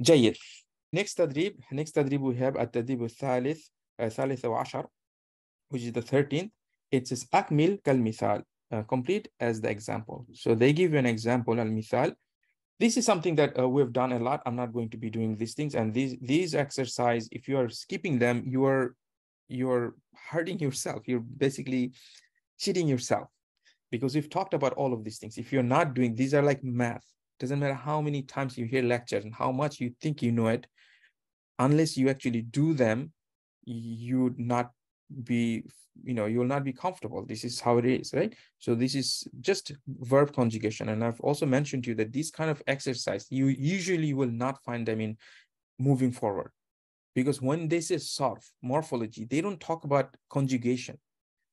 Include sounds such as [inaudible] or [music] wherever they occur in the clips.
جيد next تدريب next تدريب we have التدريب الثالث الثالث وعشر which is the 13th it says أكمل كالمثال uh, complete as the example so they give you an example المثال this is something that uh, we've done a lot i'm not going to be doing these things and these these exercise if you are skipping them you are you're hurting yourself you're basically cheating yourself because we've talked about all of these things if you're not doing these are like math doesn't matter how many times you hear lectures and how much you think you know it unless you actually do them you would not be you know you'll not be comfortable. This is how it is right? So this is just verb conjugation. And i've also mentioned to you that these kind of exercise you usually will not find them in moving forward. Because when they say sarf morphology they don't talk about conjugation.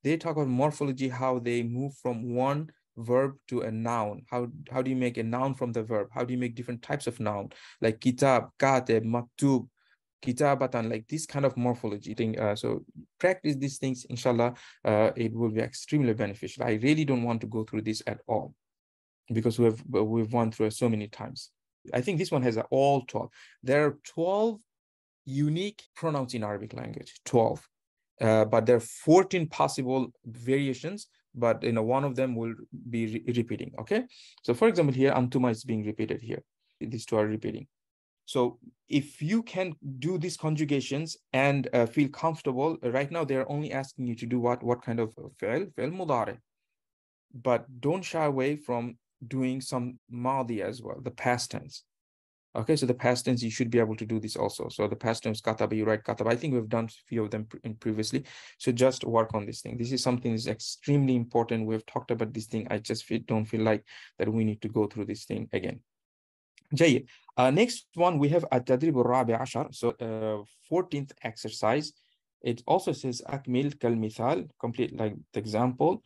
They talk about morphology how they move from one verb to a noun how how do you make a noun from the verb how do you make different types of noun like kitab katib maktub kitabatan, like this kind of morphology thing. Uh, so practice these things, inshallah, uh, it will be extremely beneficial. I really don't want to go through this at all because we've we've gone through it so many times. I think this one has all 12. There are 12 unique pronouns in Arabic language, 12. Uh, but there are 14 possible variations, but you know one of them will be re repeating. Okay, so for example, here antuma is being repeated here. These two are repeating. So if you can do these conjugations and uh, feel comfortable, uh, right now they're only asking you to do what what kind of fi'l, fi'l mudari. But don't shy away from doing some madi as well, the past tense. Okay, so the past tense, you should be able to do this also. So the past tense, kataba, you write kataba. I think we've done a few of them in previously. So just work on this thing. This is something that's extremely important. We've talked about this thing. I just feel, don't feel like that we need to go through this thing again. جيد. Uh, next one we have التدريب الرابع عشر. So uh, 14th exercise. It also says أكمل كالمثال. Complete like the example.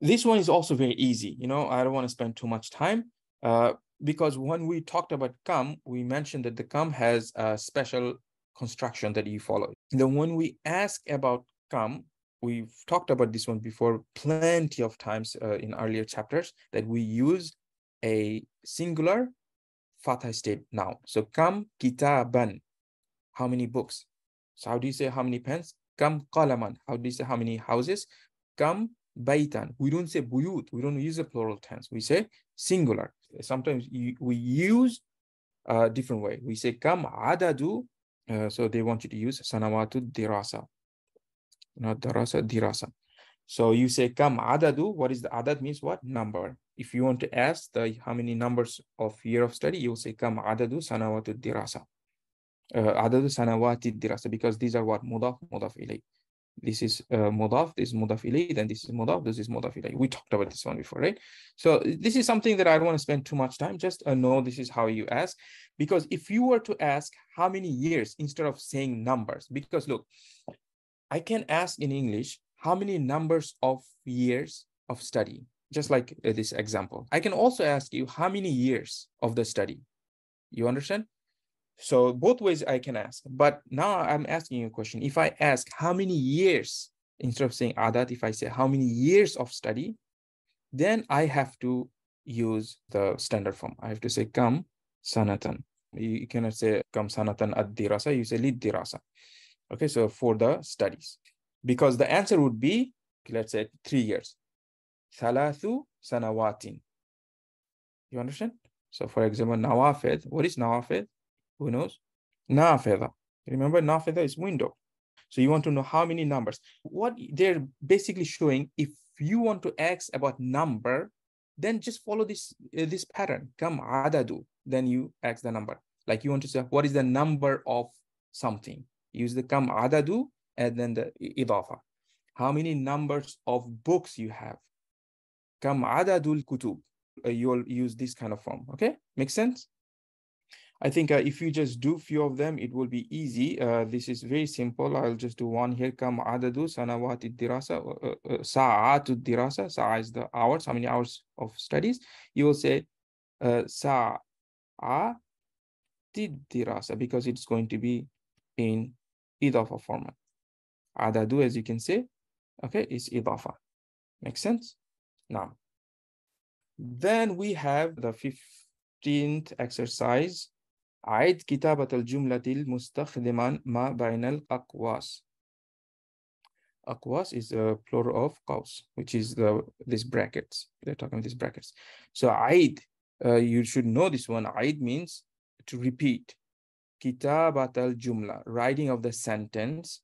This one is also very easy. You know, I don't want to spend too much time. Uh, because when we talked about kam, we mentioned that the kam has a special construction that you follow. Then when we ask about kam, we've talked about this one before plenty of times uh, in earlier chapters that we use a singular fatha state noun. So kam kitaban, how many books? So how do you say how many pens? Kam qalaman, how do you say how many houses? Kam baitan. We don't say buyut. We don't use a plural tense. We say singular. Sometimes we use a different way. We say kam adadu. Uh, so they want you to use sanawatu dirasa. Not dirasa, dirasa. So you say kam adadu. What is the adad means what? Number. If you want to ask the how many numbers of year of study, you will say kam adadu sanawatu dirasa. Uh, adadu sanawati dirasa because these are what mudaf mudaf ilay. This is uh, mudaf, this is mudaf ilay, then this is mudaf, this is mudaf ilay. We talked about this one before, right? So this is something that I don't want to spend too much time. Just uh, know this is how you ask. Because if you were to ask how many years instead of saying numbers, because look, I can ask in English how many numbers of years of study, just like uh, this example. I can also ask you how many years of the study. You understand? So both ways I can ask. But now I'm asking you a question. If I ask how many years, instead of saying adat, if I say how many years of study, then I have to use the standard form. I have to say kam sanatan. You cannot say kam sanatan ad dirasa, you say lid dirasa. Okay, so for the studies because the answer would be, let's say three years. Thalathu sanawatin. You understand? So for example, nawafid, what is nawafid? Who knows? Nafida. Remember, nafida is window. So you want to know how many numbers. What they're basically showing, if you want to ask about number, then just follow this uh, this pattern. Kam adadu. Then you ask the number. Like you want to say, what is the number of something? Use the kam adadu and then the idafa. How many numbers of books you have? Kam adadul kutub. Uh, you'll use this kind of form. Okay, makes sense? I think uh, if you just do few of them, it will be easy. Uh, this is very simple. I'll just do one here. Kam adadu sanawati dirasa, uh, uh, sa'atu dirasa. Sa is the hours, how many hours of studies. You will say uh, sa'ati dirasa because it's going to be in idafa format. Adadu, as you can see, okay, is idafa. Make sense? Now, then we have the 15th exercise. عيد كتابة الجملة المستخدما ما بين الأقواس Aqwas is a plural of qaws, which is the these brackets. They're talking these brackets. So Aid, uh, you should know this one. Aid means to repeat. Kitabat al jumla, writing of the sentence.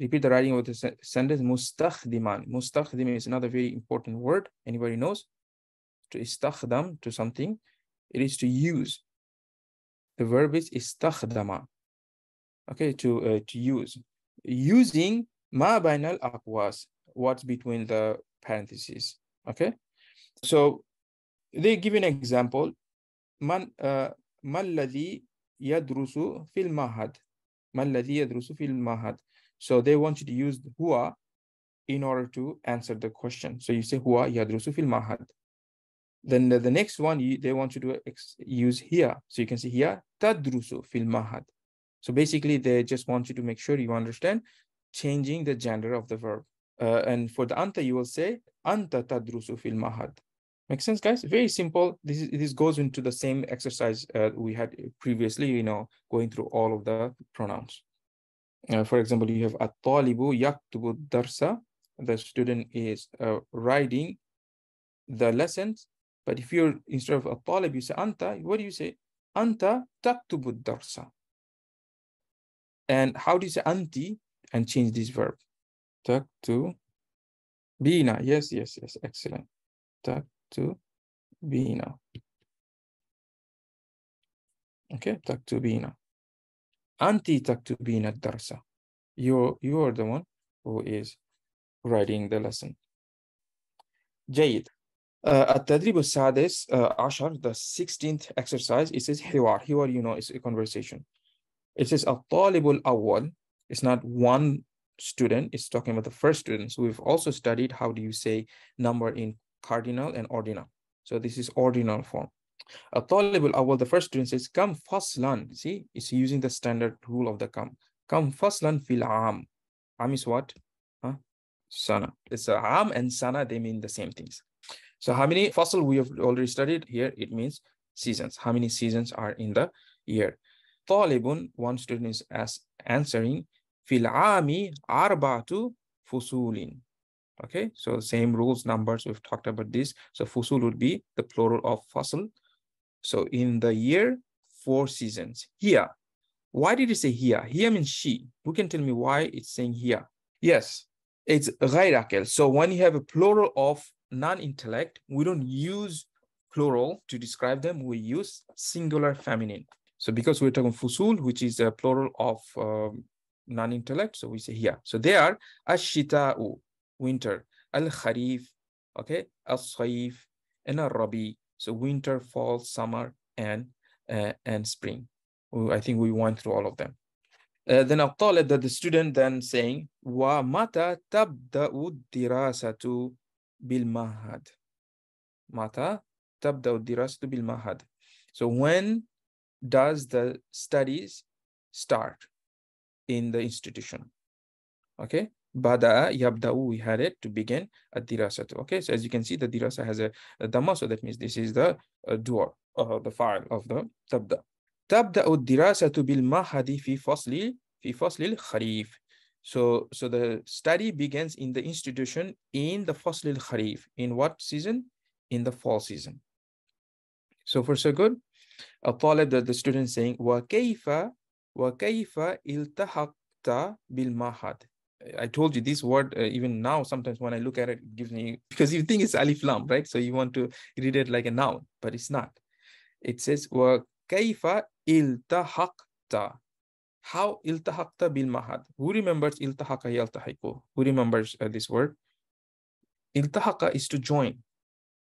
Repeat the writing of the se sentence. Mustakhdiman. Mustakhdim is another very important word. Anybody knows? To istakhdam to something. It is to use. The verb is istakhdama. Okay, to uh, to use. Using Ma bainal aqwas, what's between the parentheses. Okay. So they give an example. Man uh, yadrusu fil mahad. Malladhi yadrusu fil mahad. So they want you to use huwa in order to answer the question. So you say huwa yadrusu fil mahad. Then the, the next one, you, they want you to use here. So you can see here, tadrusu fil mahad. So basically, they just want you to make sure you understand changing the gender of the verb. Uh, and for the anta, you will say, anta tadrusu fil mahad. Make sense, guys? Very simple. This, is, this goes into the same exercise uh, we had previously, you know, going through all of the pronouns. Uh, for example, you have at-talibu yaktubu darsa. The student is uh, writing the lessons. But if you're instead of a talib, you say anta, what do you say? Anta taktubud darsa. And how do you say anti and change this verb? Tak to bina. Yes, yes, yes. Excellent. Tak to bina. Okay, taktubina. Anti taktubina darsa. You're you are the one who is writing the lesson. Jayid. Uh, التدريب السادس uh, the 16th exercise it says حوار حوار you know it's a conversation it says a talibul الأول it's not one student it's talking about the first student so we've also studied how do you say number in cardinal and ordinal so this is ordinal form A talibul الأول the first student says "Come first, learn." see it's using the standard rule of the kam. Come first, learn. Fil am, am is what huh? sana it's uh, a and sana they mean the same things so how many fasl we have already studied here? It means seasons. How many seasons are in the year? Talibun, one student is as answering, fil ami arbatu fusulin. Okay, so same rules, numbers, we've talked about this. So fusul would be the plural of fasl. So in the year, four seasons. Here, why did it say here? Here means she. Who can tell me why it's saying here? Yes, it's ghair So when you have a plural of non-intellect, we don't use plural to describe them. We use singular feminine. So because we're talking fusul, which is a plural of um, non-intellect, so we say here. So they are ashita'u, winter, al-kharif, okay, al-saif, and al-rabi. So winter, fall, summer, and uh, and spring. I think we went through all of them. Uh, then Abtalib, that the student then saying, wa mata tabda'u dirasatu بالمعهد متى تبدأ الدراسة بالمعهد So when does the studies start? in the institution. Okay. Bada yabda'u, we had it to begin at dirasatu. Okay. So as you can see, the dirasa has a, a dhamma. So that means this is the uh, door, uh, the file of the tabda. تبدأ الدراسة بالمعهد في فصل في فصل الخريف. So, so the study begins in the institution in the فصل الخريف. In what season? In the fall season. So for so good, a طالب, the, the student saying, وكيف وكيف التحقت بالمعهد I told you this word uh, even now sometimes when I look at it, it gives me [laughs] because you think it's alif lam right so you want to read it like a noun but it's not it says وكيف التحقت how iltahakta bil mahad? Who remembers iltahaka yaltahiku? Who remembers uh, this word? Iltahaka is to join,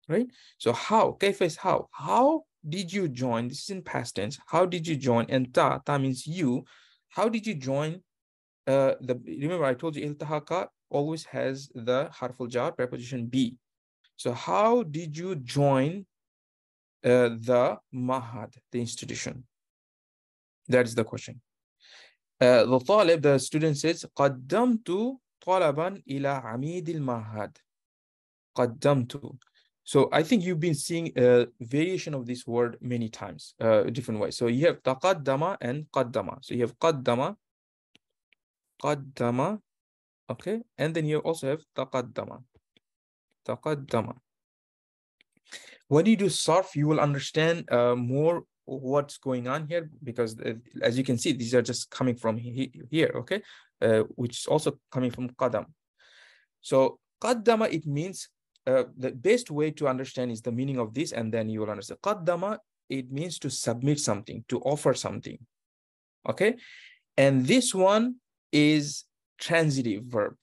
right? So how? Kaifa is how? How did you join? This is in past tense. How did you join? And ta, ta means you. How did you join? Uh, the Remember, I told you iltahaka always has the harful jar preposition b. So how did you join uh, the mahad, the institution? That is the question. Uh, the the student says, قدمت طلبا إلى عميد المعهد. قدمت. So I think you've been seeing a variation of this word many times, uh, different ways. So you have taqaddama and qaddama. So you have qaddama, qaddama, okay? And then you also have taqaddama, taqaddama. When you do sarf, you will understand uh, more what's going on here because uh, as you can see, these are just coming from he here, okay, uh, which is also coming from qadam. So qaddama, it means uh, the best way to understand is the meaning of this, and then you will understand. Qaddama, it means to submit something, to offer something. Okay. And this one is transitive verb.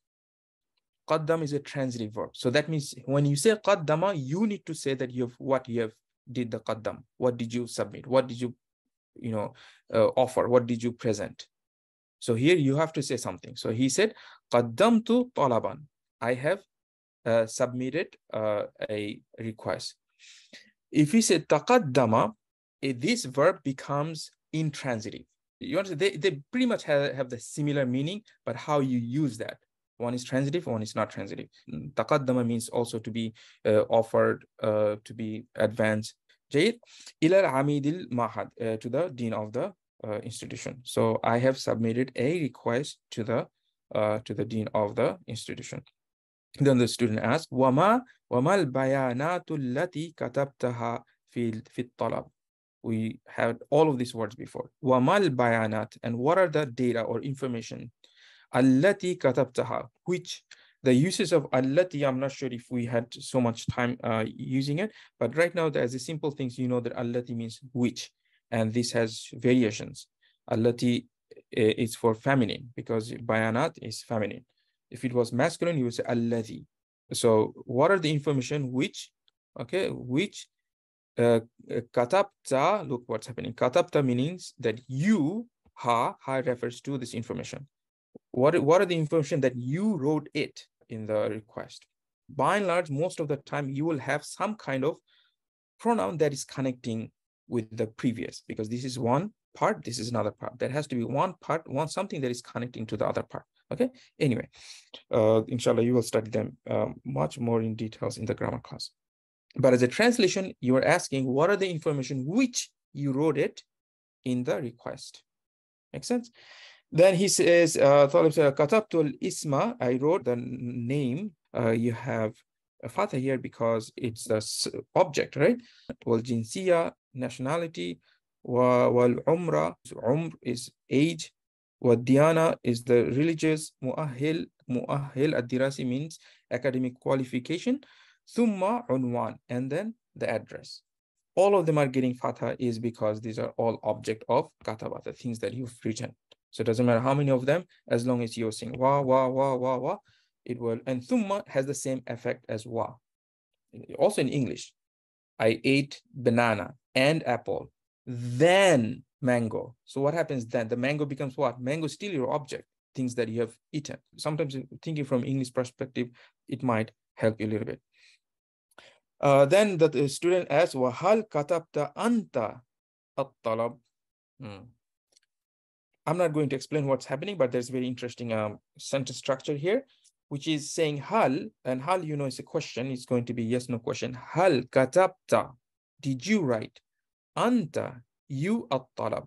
Qaddam is a transitive verb. So that means when you say qaddama, you need to say that you have what you have did the qaddam. What did you submit? What did you, you know, uh, offer? What did you present? So here you have to say something. So he said, qaddamtu talaban. I have uh, submitted uh, a request. If we say taqaddama, this verb becomes intransitive. You understand? They, they pretty much have, have the similar meaning, but how you use that. One is transitive, one is not transitive. Mm, taqaddama means also to be uh, offered, uh, to be advanced. جيد إلى العميد المعهد uh, to the dean of the uh, institution. So I have submitted a request to the uh, to the dean of the institution. Then the student asks, وما وما البيانات التي كتبتها في في الطلب? We had all of these words before. وما البيانات and what are the data or information التي كتبتها which the uses of allati, I'm not sure if we had so much time uh, using it, but right now as a simple things, you know that allati means which, and this has variations. Allati is for feminine because bayanat is feminine. If it was masculine, you would say alladhi. So what are the information which, okay, which uh, look what's happening. Katabta means that you, ha, ha refers to this information. What, what are the information that you wrote it in the request? By and large, most of the time you will have some kind of pronoun that is connecting with the previous because this is one part, this is another part. There has to be one part, one something that is connecting to the other part. Okay. Anyway, uh, inshallah, you will study them um, much more in details in the grammar class. But as a translation, you are asking what are the information which you wrote it in the request. Make sense? Then he says, uh, Katabtul Isma, I wrote the name. Uh, you have a fatha here because it's the object, right? Well, jinsiya, nationality, wal umra, umr is age, what diyana is the religious mu'ahil, mu'ahil ad-dirasi means academic qualification, thumma unwan, and then the address. All of them are getting fatha is because these are all object of kataba, the things that you've written. So it doesn't matter how many of them, as long as you're saying wa, wa, wa, wa, wa, it will. And thumma has the same effect as wa. Also in English, I ate banana and apple, then mango. So what happens then? The mango becomes what? Mango is still your object, things that you have eaten. Sometimes thinking from English perspective, it might help you a little bit. Uh, then the, the, student asks, Wahal katabta anta at-talab? Hmm. I'm not going to explain what's happening, but there's very interesting um, sentence structure here, which is saying hal, and hal, you know, is a question. It's going to be yes, no question. Hal katabta, did you write? Anta, you at-talab.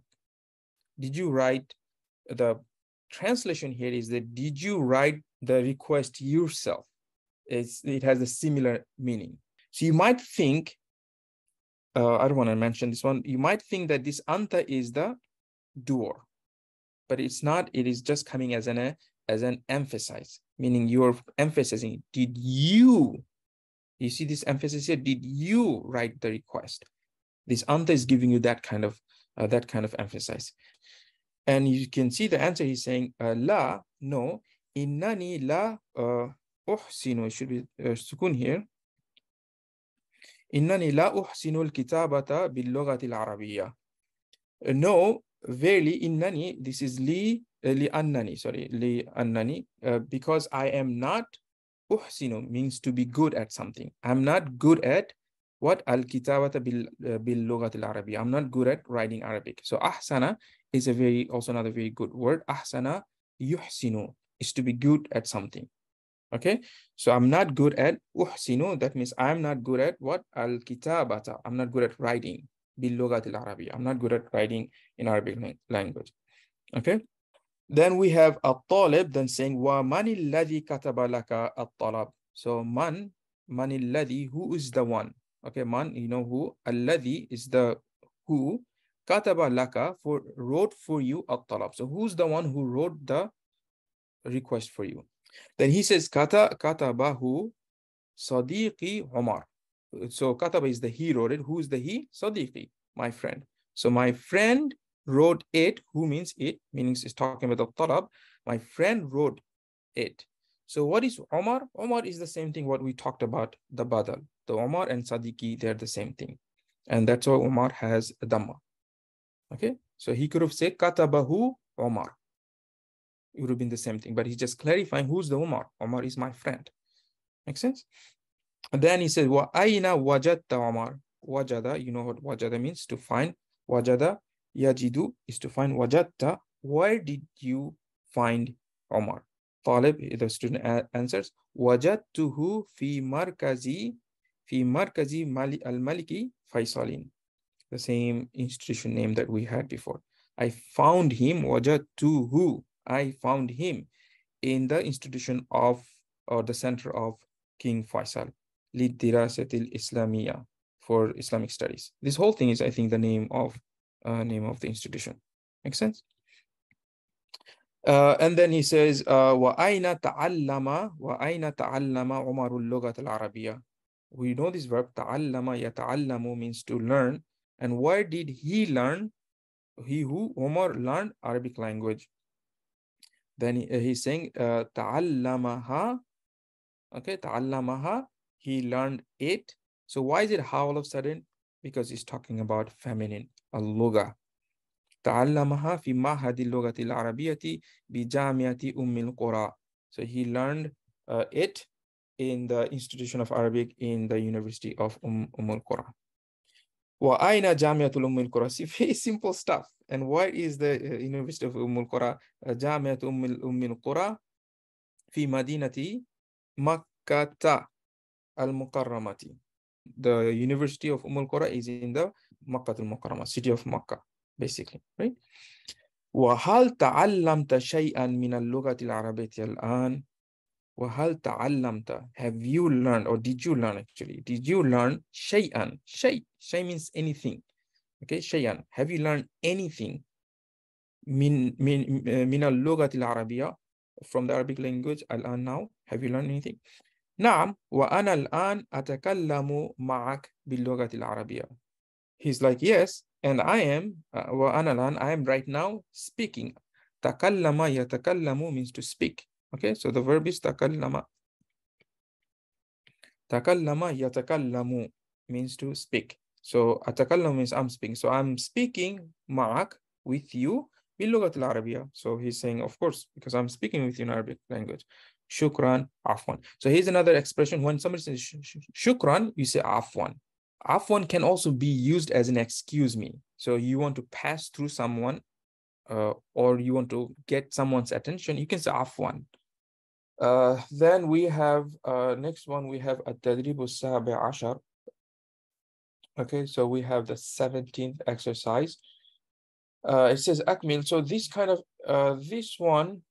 Did you write the translation here is that did you write the request yourself? It's, it has a similar meaning. So you might think, uh, I don't want to mention this one, you might think that this anta is the doer, but it's not, it is just coming as an, as an emphasize, meaning you're emphasizing, did you, you see this emphasis here, did you write the request? This anta is giving you that kind of uh, that kind of emphasis. And you can see the answer he's saying, uh, la, no, innani la uh, uhsinu, it should be uh, sukun here. إنني لا أحسن الكتابة باللغة العربية. No, verily, innani, this is li, uh, li annani, sorry, li annani, uh, because I am not, uhsinu means to be good at something. I'm not good at what al-kitabata bil uh, bil lughat al-arabiyya. I'm not good at writing Arabic. So ahsana is a very also another very good word. Ahsana yuhsinu is to be good at something. Okay, so I'm not good at uhsinu. That means I'm not good at what al kitabata. I'm not good at writing al arabiya. I'm not good at writing in Arabic language. Okay. Then we have a talib. Then saying wa mani alladhi kataba laka at talab. So man alladhi. Who is the one? Okay, man. You know who? Alladhi is the who. Kataba laka for wrote for you talab. So who's the one who wrote the request for you? Then he says, Kata katabahu sadiqi Omar. So kataba is the he wrote it. Who is the he? Sadiqi, my friend. So my friend wrote it. Who means it? Meaning is talking about the talab. My friend wrote it. So what is Omar? Omar is the same thing what we talked about, the badal. The Omar and Sadiqi, they're the same thing. And that's why Omar has a Dhamma. Okay, so he could have said Katabahu Omar it would have been the same thing. But he's just clarifying who's the Omar. Omar is my friend. Make sense? Then he said, Wa aina wajatta Umar. Wajada, you know what wajada means? To find. Wajada, yajidu is to find. Wajatta, where did you find Umar? Talib, the student answers, Wajadtuhu fi markazi fi markazi mali al-maliki Faisalin. The same institution name that we had before. I found him, wajadtuhu I found him in the institution of or the center of King Faisal, Lidirasatil Islamia for Islamic studies. This whole thing is, I think, the name of uh, name of the institution. Makes sense? Uh, and then he says, وَأَيْنَ تَعَلَّمَ وَأَيْنَ تَعَلَّمَ عُمَرُ اللُّغَةَ الْعَرَبِيَّةَ We know this verb, تَعَلَّمَ يَتَعَلَّمُ means to learn. And where did he learn? He who, Umar, learned Arabic language. Then he, uh, he's saying uh, ta'allamaha. Okay, ta'allamaha. He learned it. So why is it how all of a sudden? Because he's talking about feminine, al-lugha. تعلمها في معهد اللغة العربية بجامعة أم القرى. So he learned uh, it in the Institution of Arabic in the University of Umm, umm al-Qura. وأين جامعة أم القرى? Very simple stuff. And where is the uh, University of Umm al-Qura? جامعة أم أم القرى في مدينة مكة المكرمة. The University of Umm al-Qura is in the Makkah al-Mukarramah, city of Makkah, basically, right? وهل تعلمت شيئا من اللغة العربية الآن؟ وهل تعلمت have you learned or did you learn actually did you learn شيئا شيء شيء means anything okay شيئا have you learned anything من من من اللغة العربية from the Arabic language الآن now have you learned anything نعم، وأنا الآن أتكلم معك باللغة العربية. He's like, yes, and I am, uh, وأنا الآن ana I am right now speaking. Takallama yatakallamu means to speak. Okay, so the verb is تكلم. Takallama yatakallamu means to speak. So أتكلم means I'm speaking. So I'm speaking معك with you باللغة العربية. So he's saying, of course, because I'm speaking with you in Arabic language. Shukran, afwan. So here's another expression. When somebody says shukran, you say afwan. Afwan can also be used as an excuse me. So you want to pass through someone uh, or you want to get someone's attention, you can say afwan. Uh, then we have, uh, next one, we have a tadribu sabi ashar. Okay, so we have the 17th exercise. Uh, it says akmil. So this kind of, uh, this one,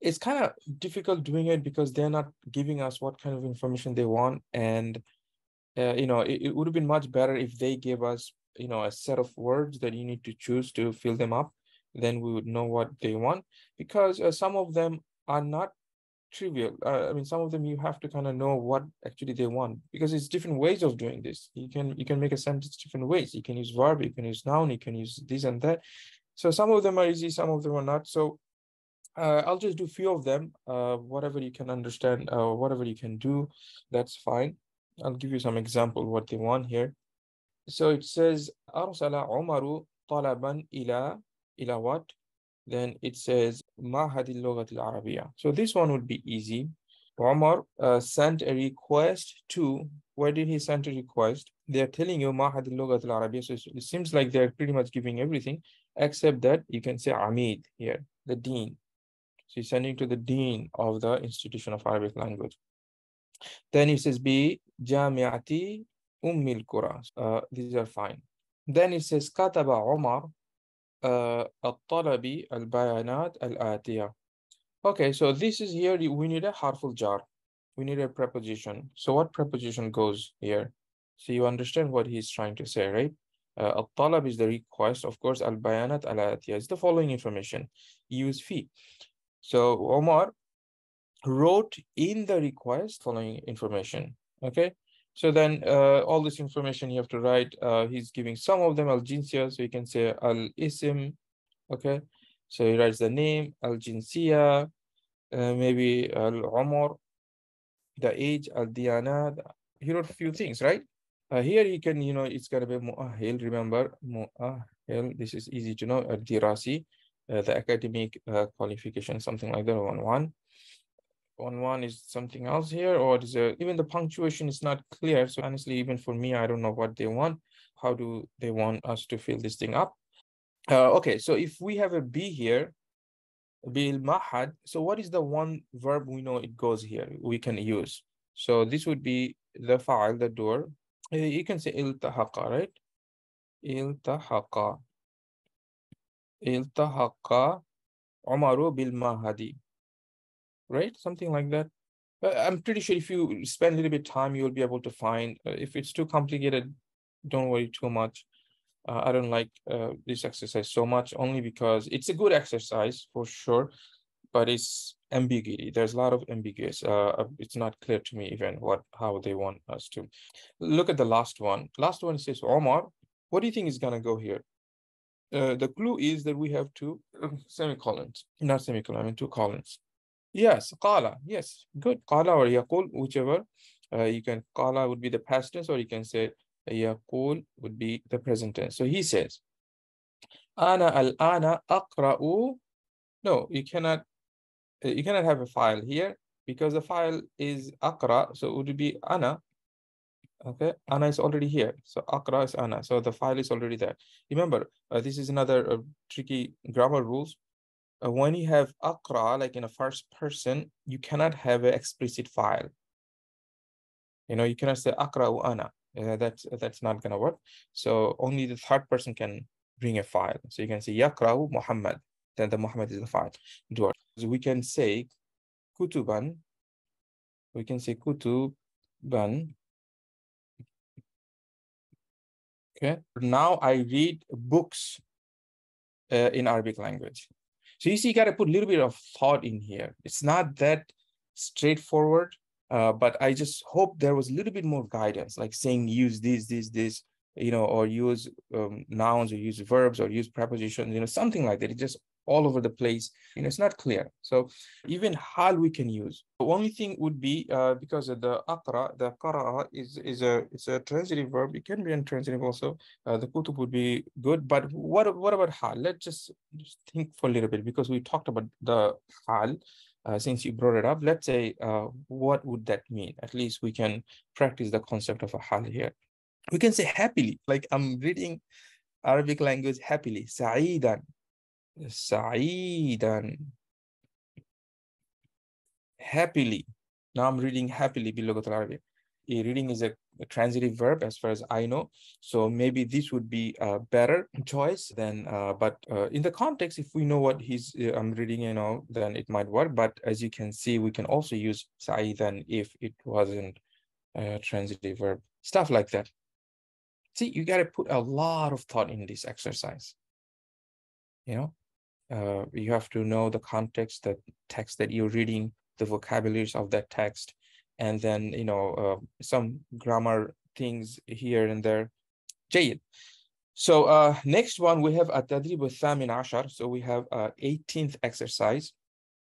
it's kind of difficult doing it because they're not giving us what kind of information they want. And, uh, you know, it, it would have been much better if they gave us, you know, a set of words that you need to choose to fill them up. Then we would know what they want because uh, some of them are not trivial. Uh, I mean, some of them you have to kind of know what actually they want because it's different ways of doing this. You can you can make a sentence different ways. You can use verb, you can use noun, you can use this and that. So some of them are easy, some of them are not. So uh, I'll just do a few of them. Uh, whatever you can understand, uh, whatever you can do, that's fine. I'll give you some example what they want here. So it says أرسل عمر طلبا إلى إلى what? then it says Mahad al Arabiya. So this one would be easy. Omar uh, sent a request to, where did he send a request? They're telling you Mahad al Arabiya. So it seems like they're pretty much giving everything, except that you can say Amid here, the dean. she's sending to the dean of the institution of Arabic language. Then it says B Jamiati Ummil Qura. Uh, these are fine. Then it says Kataba Omar uh, Al-Talabi Al-Bayanat Al-Atiya. Okay, so this is here, we need a harful jar. We need a preposition. So what preposition goes here? So you understand what he's trying to say, right? Uh, Al-Talab is the request. Of course, Al-Bayanat Al-Atiya is the following information. Use fee. So Omar wrote in the request following information. Okay. So then uh, all this information you have to write. Uh, he's giving some of them al-jinsia, So you can say al-isim. Okay. So he writes the name, al-jinsia, uh, maybe al-umar, the age, al-diyana. He wrote a few things, right? Uh, here you can, you know, it's going to be mu'ahil. Remember, mu'ahil, this is easy to know, al-dirasi, uh, the academic uh, qualification, something like that, one one. One one is something else here, or is there, even the punctuation is not clear. So honestly, even for me, I don't know what they want. How do they want us to fill this thing up? Uh, okay, so if we have a B here, bil mahad, so what is the one verb we know it goes here, we can use? So this would be the file, the door, you can say iltahaqa, right? Iltahaqa. Iltahaqa Umaru bil Mahadi. Right? Something like that. I'm pretty sure if you spend a little bit time, you'll be able to find. Uh, if it's too complicated, don't worry too much. Uh, I don't like uh, this exercise so much only because it's a good exercise for sure, but it's ambiguity. There's a lot of ambiguous. Uh, uh, it's not clear to me even what how they want us to. Look at the last one. Last one says Omar. What do you think is gonna go here? Uh, the clue is that we have two uh, semicolons, not semicolon, I mean two colons. Yes, qala. Yes, good. Qala or yaqul, whichever. Uh, you can qala would be the past tense, or you can say yaqul would be the present tense. So he says, "Ana al-ana aqra'u." No, you cannot uh, you cannot have a file here because the file is akra, so it would be ana. Okay, ana is already here, so akra is ana, so the file is already there. Remember, uh, this is another uh, tricky grammar rules. Uh, when you have akra, like in a first person, you cannot have an explicit file. You know, you cannot say akra ana. Uh, that's that's not gonna work. So only the third person can bring a file. So you can say yakra'u Muhammad. Then the Muhammad is the file. Do we can say kutuban, we can say kutuban. Okay, now I read books uh, in Arabic language. So you see, you got to put a little bit of thought in here. It's not that straightforward, uh, but I just hope there was a little bit more guidance, like saying use this, this, this, you know, or use um, nouns or use verbs or use prepositions, you know, something like that. It just all over the place. Know, it's not clear. So even hal we can use. The only thing would be uh, because of the aqra, the qara'a is is a it's a transitive verb. It can be intransitive also. Uh, the kutub would be good. But what what about hal? Let's just, just think for a little bit because we talked about the hal. Uh, since you brought it up, let's say, uh, what would that mean? At least we can practice the concept of a hal here. We can say happily, like I'm reading Arabic language happily, sa'idan, Sa'idan. Happily. Now I'm reading happily bilogat al-Arabi. Reading is a, a, transitive verb as far as I know. So maybe this would be a better choice than, uh, but uh, in the context, if we know what he's, uh, I'm reading, you know, then it might work. But as you can see, we can also use Sa'idan if it wasn't a transitive verb, stuff like that. See, you got to put a lot of thought in this exercise. You know, uh, you have to know the context, the text that you're reading, the vocabularies of that text, and then you know uh, some grammar things here and there. جيد. So uh, next one we have التدريب الثامن عشر. So we have uh, 18th exercise.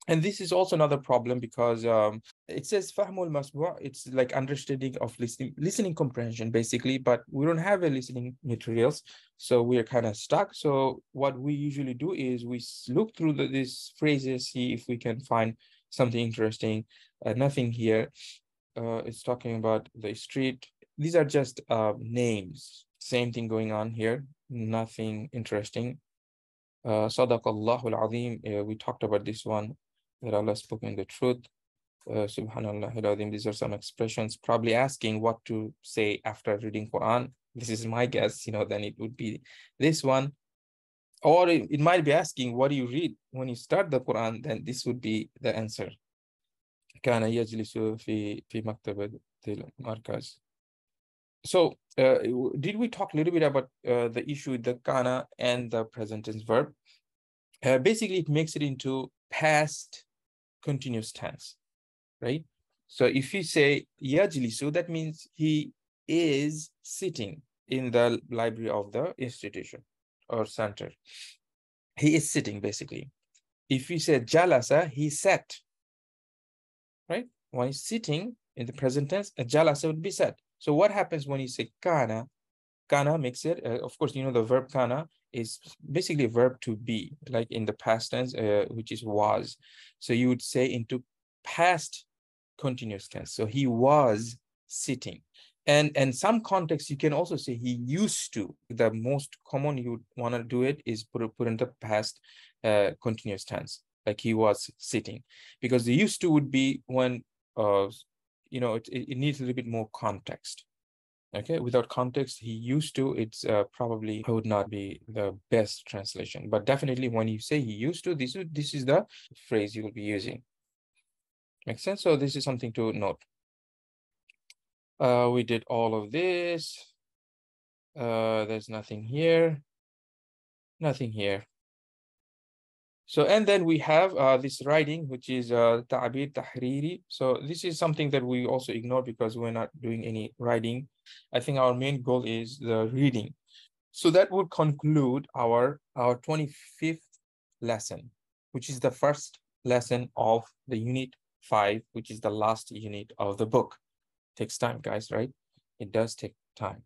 And this is also another problem because um, it says fahmul masmu' it's like understanding of listening listening comprehension basically, but we don't have a listening materials. So we are kind of stuck. So what we usually do is we look through the, these phrases, see if we can find something interesting. Uh, nothing here. Uh, it's talking about the street. These are just uh, names. Same thing going on here. Nothing interesting. Uh, Sadaqallahu al-Azim. Uh, we talked about this one that Allah spoken the truth. Uh, Subhanallah, these are some expressions, probably asking what to say after reading Quran. This is my guess, you know, then it would be this one. Or it, it might be asking, what do you read when you start the Quran? Then this would be the answer. كان يجلس في في مكتبة المركز. So, uh, did we talk a little bit about uh, the issue with the kana and the present tense verb? Uh, basically, it makes it into past continuous tense, right? So if you say yajlisu, that means he is sitting in the library of the institution or center. He is sitting basically. If you say jalasa, he sat, right? When he's sitting in the present tense, a jalasa would be sat. So what happens when you say kana? Kana makes it, uh, of course, you know, the verb kana is basically verb to be, like in the past tense, uh, which is was. So you would say into past continuous tense. So he was sitting. And and some context you can also say he used to. The most common you would want to do it is put put in the past uh, continuous tense, like he was sitting, because the used to would be when uh, you know it, it needs a little bit more context okay without context he used to it's uh, probably would not be the best translation but definitely when you say he used to this is this is the phrase you will be using. Makes sense? So this is something to note. Uh we did all of this. Uh there's nothing here. Nothing here. So, and then we have uh, this writing, which is uh, ta'bir tahriri. So this is something that we also ignore because we're not doing any writing. I think our main goal is the reading. So that would conclude our, our 25th lesson, which is the first lesson of the unit five, which is the last unit of the book. Takes time, guys, right? It does take time.